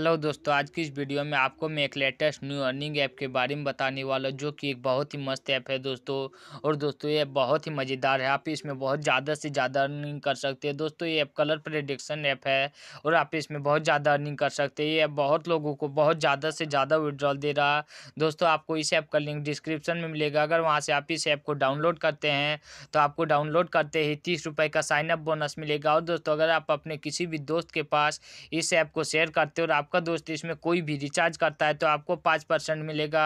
Hello दोस्तों, आज की इस वीडियो में आपको मैं एक लेटेस्ट न्यू अर्निंग ऐप के बारे में बताने वाला हूँ, जो कि एक बहुत ही मस्त ऐप है दोस्तों। और दोस्तों, ये बहुत ही मज़ेदार है, आप इसमें बहुत ज़्यादा से ज़्यादा अर्निंग कर सकते हैं। दोस्तों, ये ऐप कलर प्रेडिक्शन ऐप है, और आप इसमें बहुत ज़्यादा अर्निंग कर सकते हैं। ये ऐप बहुत लोगों को बहुत ज़्यादा से ज़्यादा विड्रॉल दे रहा दोस्तों, आपको इस ऐप का लिंक डिस्क्रिप्शन में मिलेगा। अगर वहाँ से आप इस ऐप को डाउनलोड करते हैं तो आपको डाउनलोड करते ही तीस का साइनअप बोनस मिलेगा। और दोस्तों, अगर आप अपने किसी भी दोस्त के पास इस ऐप को शेयर करते हो और आपका दोस्त इसमें कोई भी रिचार्ज करता है तो आपको पाँच परसेंट मिलेगा।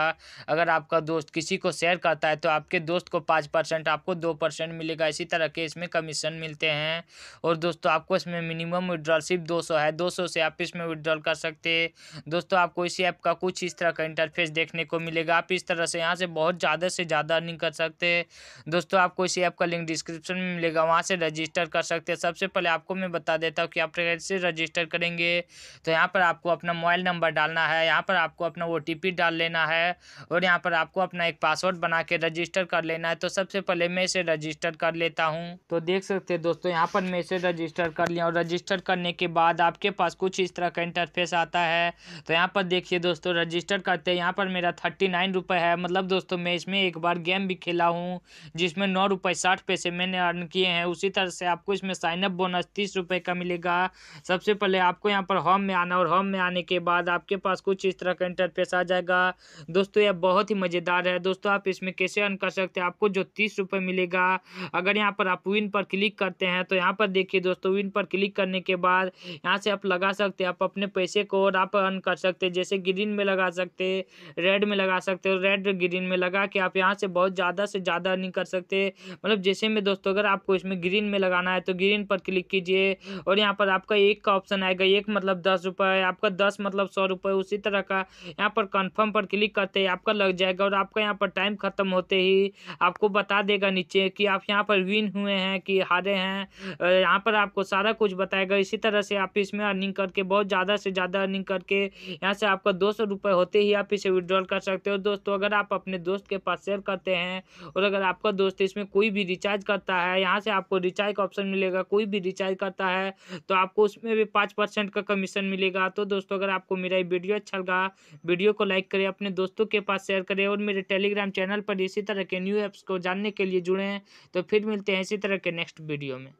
अगर आपका दोस्त किसी को शेयर करता है तो आपके दोस्त को पाँच परसेंट, आपको दो परसेंट मिलेगा। इसी तरह के इसमें कमीशन मिलते हैं। और दोस्तों, आपको इसमें मिनिमम विड्रॉल सिर्फ़ दो सौ है। दो सौ से आप इसमें विड्रॉल कर सकते हैं। दोस्तों, आपको इसी ऐप का कुछ इस तरह का इंटरफेस देखने को मिलेगा। आप इस तरह से यहाँ से बहुत ज़्यादा से ज़्यादा अर्निंग कर सकते हैं। दोस्तों, आपको इसी ऐप का लिंक डिस्क्रिप्शन में मिलेगा। वहाँ से रजिस्टर कर सकते हैं। सबसे पहले आपको मैं बता देता हूँ कि आप कैसे रजिस्टर करेंगे। तो यहाँ पर आपको अपना मोबाइल नंबर डालना है, यहाँ पर आपको अपना ओ डाल लेना है और यहाँ पर आपको अपना एक पासवर्ड बना के रजिस्टर कर लेना है। तो सबसे पहले मैं इसे रजिस्टर कर लेता हूँ। तो देख सकते हैं दोस्तों, यहाँ पर मैं इसे रजिस्टर कर लिया और रजिस्टर करने के बाद आपके पास कुछ इस तरह का इंटरफेस आता है। तो यहाँ पर देखिए दोस्तों, रजिस्टर करते हैं, यहाँ पर मेरा थर्टी नाइन रुपये है। मतलब दोस्तों, मैं इसमें एक बार गेम भी खेला हूँ, जिसमें नौ रुपये साठ पैसे मैंने अर्न किए हैं। उसी तरह से आपको इसमें साइनअप बोनस तीस रुपये का मिलेगा। सबसे पहले आपको यहाँ पर होम में आना और होम में आने के बाद आपके पास कुछ इस तरह का इंटरफेस आ जाएगा। दोस्तों, यह बहुत ही मज़ेदार है। दोस्तों, आप इसमें कैसे अर्न कर सकते हैं? आपको जो तीस रुपये मिलेगा, अगर यहाँ पर आप विन पर क्लिक करते हैं तो यहाँ पर देखिए दोस्तों विन पर क्लिक करने के बाद यहाँ से आप लगा सकते हैं, आप अपने पैसे को और आप अर्न कर सकते हैं। जैसे ग्रीन में लगा सकते रेड में लगा सकते हो रेड ग्रीन में लगा के आप यहाँ से बहुत ज़्यादा से ज़्यादा अर्निंग कर सकते मतलब जैसे में दोस्तों, अगर आपको इसमें ग्रीन में लगाना है तो ग्रीन पर क्लिक कीजिए और यहाँ पर आपका एक का ऑप्शन आएगा, एक मतलब दस रुपये आपका दस मतलब सौ रुपये उसी तरह का यहाँ पर कंफर्म पर क्लिक करते ही आपका लग जाएगा और आपका यहाँ पर टाइम ख़त्म होते ही आपको बता देगा नीचे कि आप यहाँ पर विन हुए हैं कि हारे हैं। यहाँ पर आपको सारा कुछ बताएगा। इसी तरह से आप इसमें अर्निंग करके, बहुत ज़्यादा से ज़्यादा अर्निंग करके यहाँ से आपका दो सौ होते ही आप इसे विड्रॉल कर सकते हो। दोस्तों, अगर आप अपने दोस्त के पास शेयर करते हैं और अगर आपका दोस्त इसमें कोई भी रिचार्ज करता है, यहाँ से आपको रिचार्ज का ऑप्शन मिलेगा। कोई भी रिचार्ज करता है तो आपको उसमें भी पाँच परसेंट का कमीशन मिलेगा। तो दोस्तों, अगर आपको मेरा ये वीडियो अच्छा लगा, वीडियो को लाइक करें, अपने दोस्तों के पास शेयर करें और मेरे टेलीग्राम चैनल पर इसी तरह के न्यू ऐप्स को जानने के लिए जुड़े हैं। तो फिर मिलते हैं इसी तरह के नेक्स्ट वीडियो में।